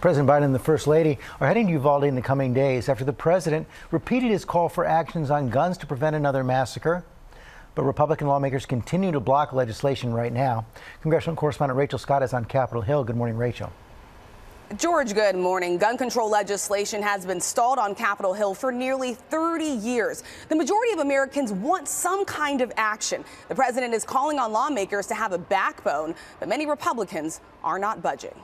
President Biden and the First Lady are heading to Uvalde in the coming days after the president repeated his call for actions on guns to prevent another massacre. But Republican lawmakers continue to block legislation right now. Congressional correspondent Rachel Scott is on Capitol Hill. Good morning, Rachel. George, good morning. Gun control legislation has been stalled on Capitol Hill for nearly 30 years. The majority of Americans want some kind of action. The president is calling on lawmakers to have a backbone, but many Republicans are not budging.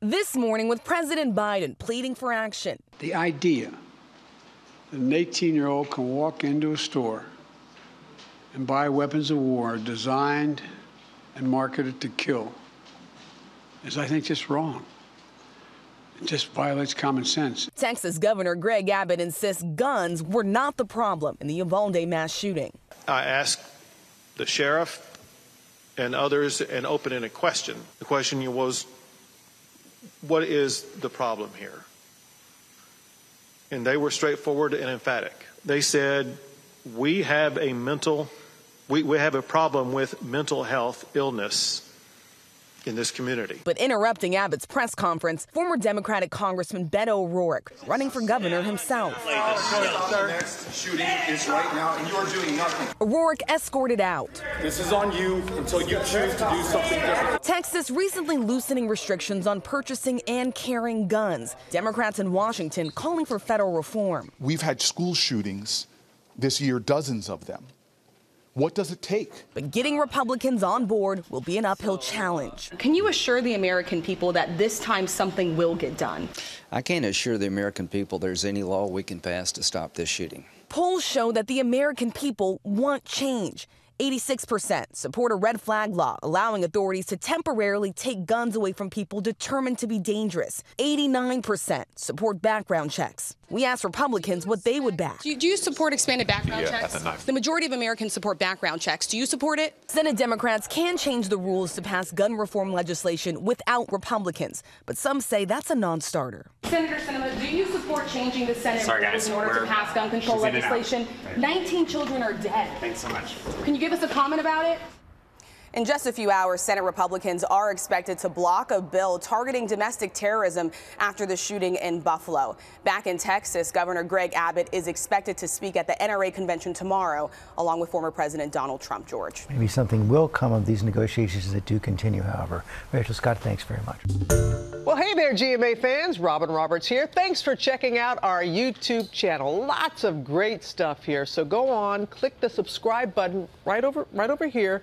This morning, with President Biden pleading for action. The idea that an 18 year old can walk into a store and buy weapons of war designed and marketed to kill is, I think, just wrong. It just violates common sense. Texas Governor Greg Abbott insists guns were not the problem in the Uvalde mass shooting. I asked the sheriff and others an open-ended question. The question was, what is the problem here? And they were straightforward and emphatic. They said, we have a mental, we, we have a problem with mental health illness in this community. But interrupting Abbott's press conference, former Democratic Congressman Beto O'Rourke, running for governor himself. shooting is right now, and you're doing nothing. O'Rourke escorted out. This is on you until you choose to do something different. Texas recently loosening restrictions on purchasing and carrying guns. Democrats in Washington calling for federal reform. We've had school shootings this year, dozens of them. What does it take? But getting Republicans on board will be an uphill challenge. Can you assure the American people that this time something will get done? I can't assure the American people there's any law we can pass to stop this shooting. Polls show that the American people want change. 86% support a red flag law allowing authorities to temporarily take guns away from people determined to be dangerous. 89% support background checks. We asked Republicans what they would back. Do you, do you support expanded background yeah, checks? The, the majority of Americans support background checks. Do you support it? Senate Democrats can change the rules to pass gun reform legislation without Republicans, but some say that's a non starter. Senator Sinema, do you support changing the Senate Sorry, rules guys, in order to pass gun control legislation? 19 children are dead. Thanks so much. Can you give us a comment about it? In just a few hours, Senate Republicans are expected to block a bill targeting domestic terrorism after the shooting in Buffalo. Back in Texas, Governor Greg Abbott is expected to speak at the NRA convention tomorrow, along with former President Donald Trump. George. Maybe something will come of these negotiations that do continue, however. Rachel Scott, thanks very much. Well, hey there, GMA fans. Robin Roberts here. Thanks for checking out our YouTube channel. Lots of great stuff here. So go on, click the subscribe button right over right over here